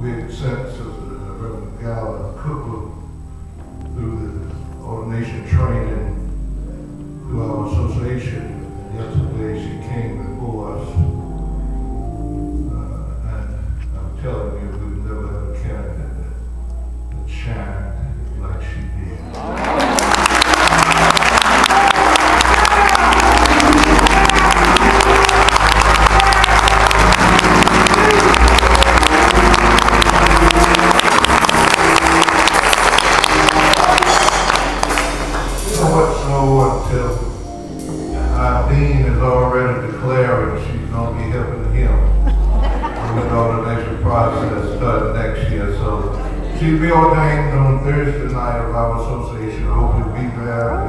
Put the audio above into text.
we sent Sister Reverend Guila Cooper through the ordination training till our dean is already declaring she's gonna be helping him with the ordination process starting next year, so she'll be ordained on Thursday night of our association, hope you'll be there,